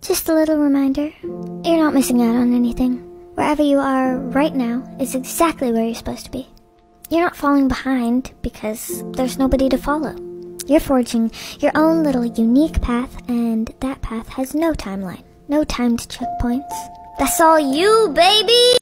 Just a little reminder you're not missing out on anything. Wherever you are right now is exactly where you're supposed to be. You're not falling behind because there's nobody to follow. You're forging your own little unique path, and that path has no timeline, no timed checkpoints. That's all you, baby!